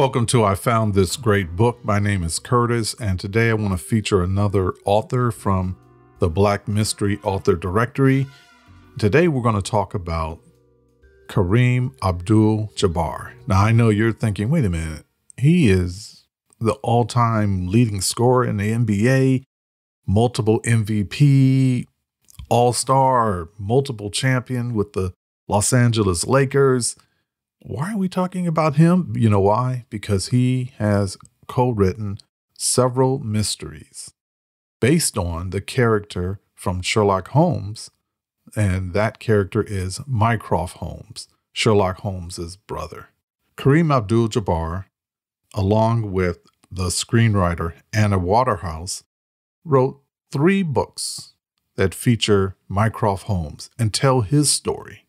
Welcome to I Found This Great Book. My name is Curtis, and today I want to feature another author from the Black Mystery Author Directory. Today we're going to talk about Kareem Abdul Jabbar. Now, I know you're thinking, wait a minute, he is the all time leading scorer in the NBA, multiple MVP, all star, multiple champion with the Los Angeles Lakers why are we talking about him? You know why? Because he has co written several mysteries based on the character from Sherlock Holmes, and that character is Mycroft Holmes, Sherlock Holmes's brother. Kareem Abdul Jabbar, along with the screenwriter Anna Waterhouse, wrote three books that feature Mycroft Holmes and tell his story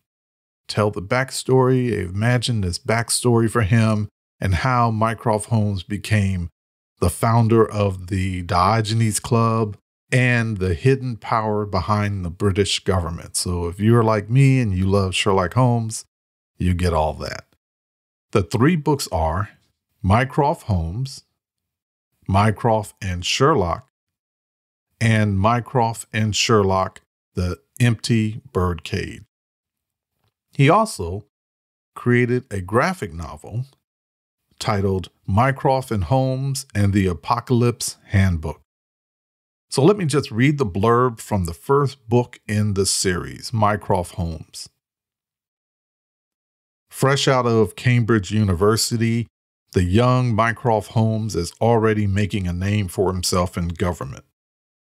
tell the backstory, imagine this backstory for him, and how Mycroft Holmes became the founder of the Diogenes Club and the hidden power behind the British government. So if you're like me and you love Sherlock Holmes, you get all that. The three books are Mycroft Holmes, Mycroft and Sherlock, and Mycroft and Sherlock, The Empty Birdcage. He also created a graphic novel titled Mycroft and Holmes and the Apocalypse Handbook. So let me just read the blurb from the first book in the series, Mycroft Holmes. Fresh out of Cambridge University, the young Mycroft Holmes is already making a name for himself in government.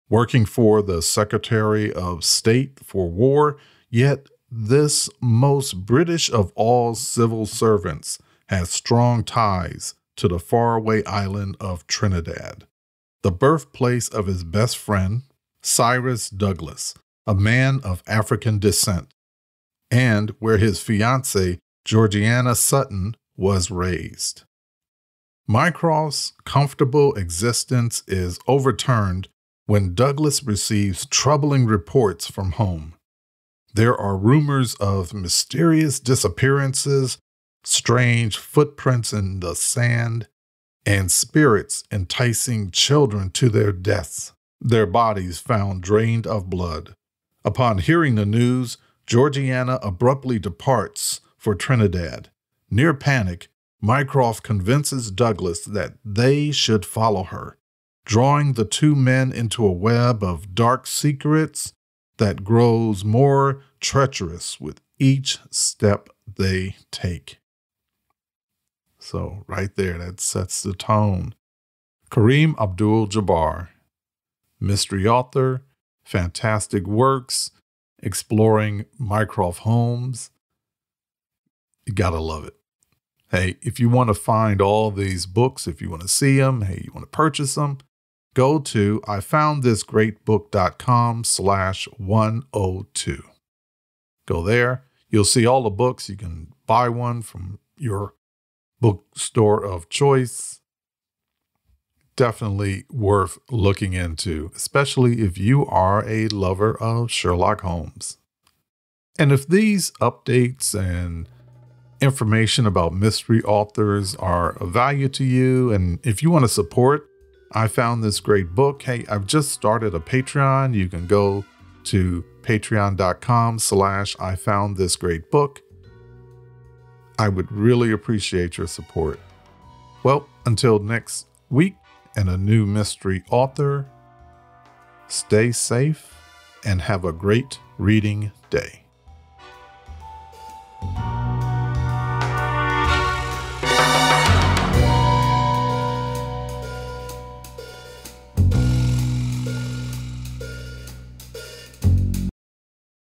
Working for the Secretary of State for War, yet this most British of all civil servants has strong ties to the faraway island of Trinidad, the birthplace of his best friend, Cyrus Douglas, a man of African descent, and where his fiancée, Georgiana Sutton, was raised. Mycroft's comfortable existence is overturned when Douglas receives troubling reports from home. There are rumors of mysterious disappearances, strange footprints in the sand, and spirits enticing children to their deaths, their bodies found drained of blood. Upon hearing the news, Georgiana abruptly departs for Trinidad. Near panic, Mycroft convinces Douglas that they should follow her, drawing the two men into a web of dark secrets that grows more treacherous with each step they take. So, right there, that sets the tone. Kareem Abdul Jabbar, mystery author, fantastic works, exploring Mycroft Holmes. You gotta love it. Hey, if you want to find all these books, if you want to see them, hey, you want to purchase them, go to ifoundthisgreatbook.com slash 102. Go there. You'll see all the books. You can buy one from your bookstore of choice. Definitely worth looking into, especially if you are a lover of Sherlock Holmes. And if these updates and information about mystery authors are of value to you, and if you want to support I found this great book. Hey, I've just started a Patreon. You can go to patreon.com slash I found this great book. I would really appreciate your support. Well, until next week and a new mystery author, stay safe and have a great reading day.